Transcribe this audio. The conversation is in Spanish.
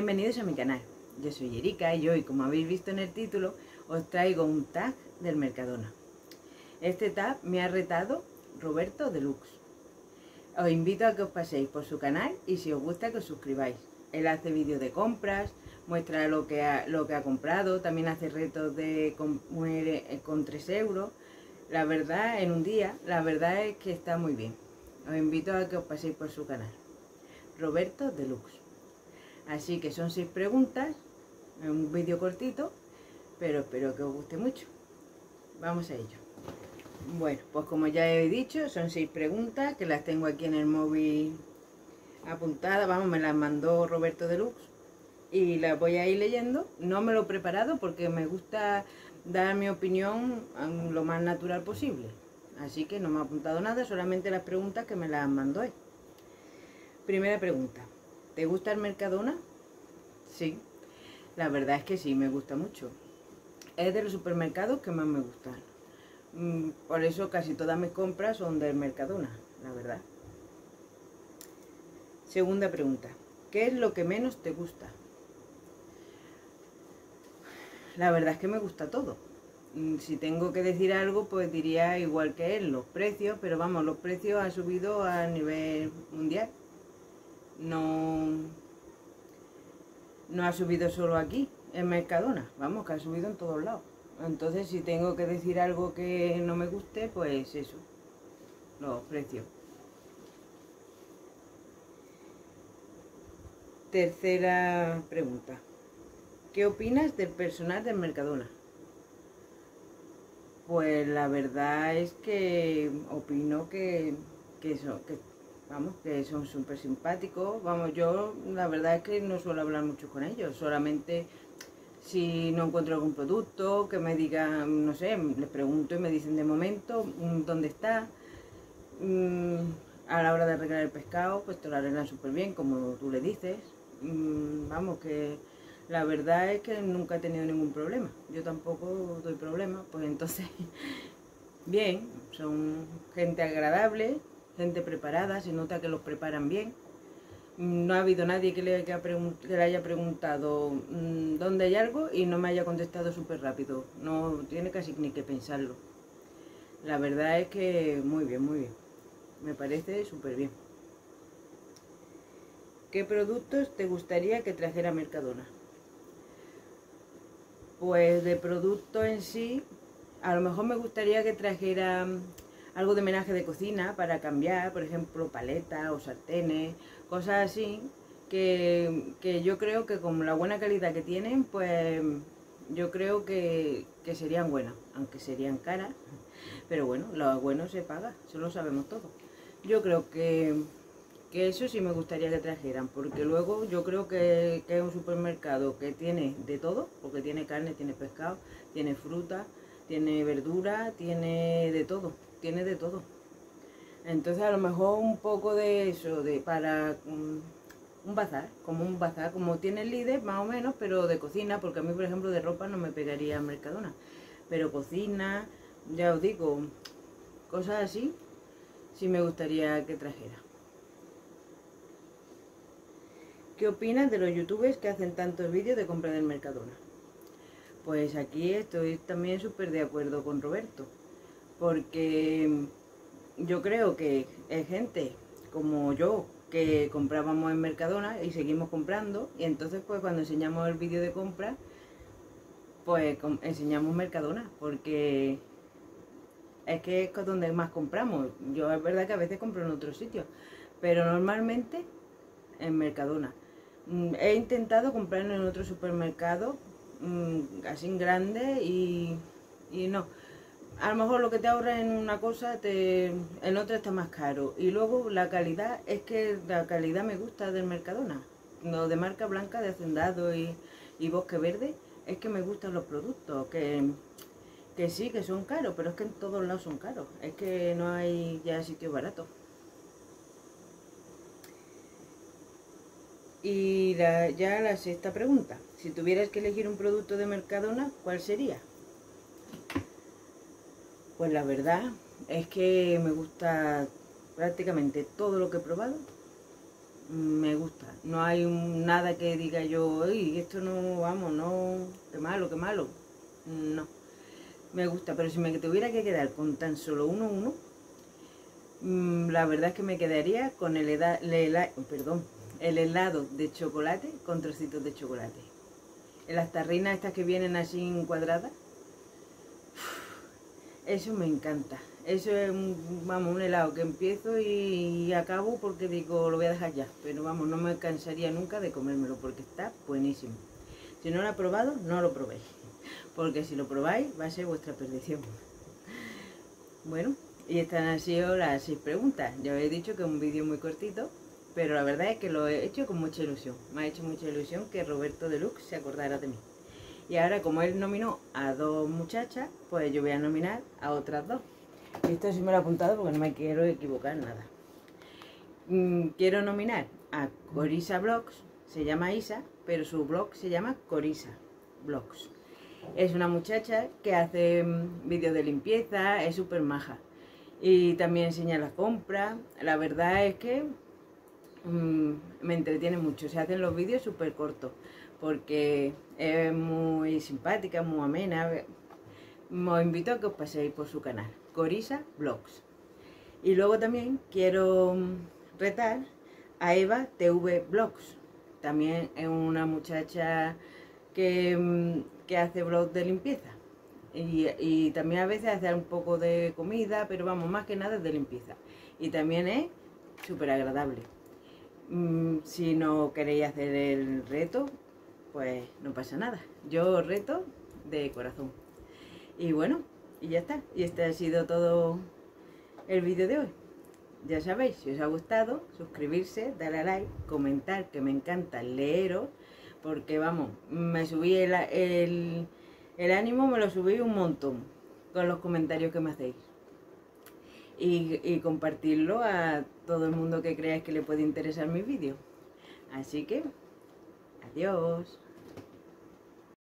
Bienvenidos a mi canal. Yo soy Erika y hoy, como habéis visto en el título, os traigo un tag del Mercadona. Este tag me ha retado Roberto Deluxe. Os invito a que os paséis por su canal y si os gusta que os suscribáis. Él hace vídeos de compras, muestra lo que ha, comprado, también hace retos de eh, con 3 euros. La verdad, en un día, la verdad es que está muy bien. Os invito a que os paséis por su canal. Roberto Deluxe. Así que son seis preguntas, un vídeo cortito, pero espero que os guste mucho. Vamos a ello. Bueno, pues como ya he dicho, son seis preguntas que las tengo aquí en el móvil apuntadas. Vamos, me las mandó Roberto Deluxe y las voy a ir leyendo. No me lo he preparado porque me gusta dar mi opinión lo más natural posible. Así que no me ha apuntado nada, solamente las preguntas que me las mandó él. Primera pregunta. ¿Te gusta el Mercadona? Sí, la verdad es que sí, me gusta mucho. Es de los supermercados que más me gustan. Mm, por eso casi todas mis compras son del Mercadona, la verdad. Segunda pregunta. ¿Qué es lo que menos te gusta? La verdad es que me gusta todo. Mm, si tengo que decir algo, pues diría igual que él, los precios, pero vamos, los precios han subido a nivel mundial. No, no ha subido solo aquí, en Mercadona, vamos, que ha subido en todos lados. Entonces, si tengo que decir algo que no me guste, pues eso, los precios. Tercera pregunta. ¿Qué opinas del personal del Mercadona? Pues la verdad es que opino que, que, eso, que vamos, que son súper simpáticos. Vamos, yo la verdad es que no suelo hablar mucho con ellos, solamente si no encuentro algún producto, que me digan, no sé, les pregunto y me dicen de momento mm, dónde está. Mm, a la hora de arreglar el pescado, pues te lo arreglan súper bien, como tú le dices. Mm, vamos, que la verdad es que nunca he tenido ningún problema. Yo tampoco doy problemas, pues entonces, bien, son gente agradable, gente preparada, se nota que los preparan bien. No ha habido nadie que le, haya preguntado mm, dónde hay algo y no me haya contestado súper rápido. No tiene casi ni que pensarlo. La verdad es que muy bien, muy bien. Me parece súper bien. ¿Qué productos te gustaría que trajera Mercadona? Pues de producto en sí, a lo mejor me gustaría que trajera algo de menaje de cocina para cambiar, por ejemplo, paletas o sartenes, cosas así, que, yo creo que con la buena calidad que tienen, pues yo creo que, serían buenas, aunque serían caras, pero bueno, lo bueno se paga, eso lo sabemos todos. Yo creo que, eso sí me gustaría que trajeran, porque luego yo creo que, que es un supermercado que tiene de todo, porque tiene carne, tiene pescado, tiene fruta, tiene verdura, tiene de todo tiene de todo. Entonces a lo mejor un poco de eso, de para un, bazar, como un bazar, como tiene el líder más o menos, pero de cocina, porque a mí por ejemplo de ropa no me pegaría Mercadona. Pero cocina, ya os digo, cosas así, sí me gustaría que trajera. ¿Qué opinas de los youtubers que hacen tantos vídeos de compra del Mercadona? Pues aquí estoy también súper de acuerdo con Roberto porque yo creo que hay gente como yo que comprábamos en Mercadona y seguimos comprando y entonces pues cuando enseñamos el vídeo de compra pues enseñamos Mercadona porque es que es donde más compramos. Yo es verdad que a veces compro en otros sitios, pero normalmente en Mercadona. Mm, he intentado comprar en otro supermercado mm, así grande y, y no a lo mejor lo que te ahorra en una cosa, te, en otra está más caro. Y luego la calidad, es que la calidad me gusta del Mercadona. Lo de marca blanca, de Hacendado y, Bosque Verde, es que me gustan los productos, que, que sí, que son caros, pero es que en todos lados son caros. Es que no hay ya sitios baratos. Y ya la sexta pregunta. Si tuvieras que elegir un producto de Mercadona, ¿cuál sería? Pues la verdad es que me gusta prácticamente todo lo que he probado. me gusta. No hay nada que diga yo, oye, esto no, vamos, no, qué malo, qué malo. No, me gusta, pero si me tuviera que quedar con tan solo uno, uno, mm, la verdad es que me quedaría con el, perdón, el helado de chocolate con trocitos de chocolate. Las tarrinas estas que vienen así cuadradas, eso me encanta. Eso es, un, vamos, un helado que empiezo y, acabo porque digo, lo voy a dejar ya. Pero vamos, no me cansaría nunca de comérmelo porque está buenísimo. Si no lo ha probado, no lo probéis. Porque si lo probáis, va a ser vuestra perdición. Bueno, y estas han sido las seis preguntas. Ya os he dicho que es un vídeo muy cortito, pero la verdad es que lo he hecho con mucha ilusión. Me ha hecho mucha ilusión que Roberto Deluxe se acordara de mí. Y ahora, como él nominó a dos muchachas, pues yo voy a nominar a otras dos. Esto sí me lo he apuntado porque no me quiero equivocar nada. Mm, quiero nominar a Corisa Blogs, se llama Isa, pero su blog se llama Corisa Blogs. Es una muchacha que hace mm, vídeos de limpieza, es súper maja. Y también enseña la compra. La verdad es que mm, me entretiene mucho. Se hacen los vídeos súper cortos porque es muy simpática, muy amena. Os invito a que os paséis por su canal. Corisa Blogs. Y luego también quiero mm, retar a Eva TV Blogs. También es una muchacha que, mm, que hace blogs de limpieza. Y, y, también a veces hace un poco de comida, pero vamos, más que nada de limpieza. Y también es súper agradable. Mm, si no queréis hacer el reto, pues no pasa nada. Yo reto de corazón. Y bueno, y ya está. Y este ha sido todo el vídeo de hoy. Ya sabéis, si os ha gustado, suscribirse, darle a like, comentar, que me encanta leeros, porque vamos, me subí el, el, ánimo, me lo subí un montón con los comentarios que me hacéis. Y, compartirlo a todo el mundo que creáis que le puede interesar mi vídeo. Así que, adiós.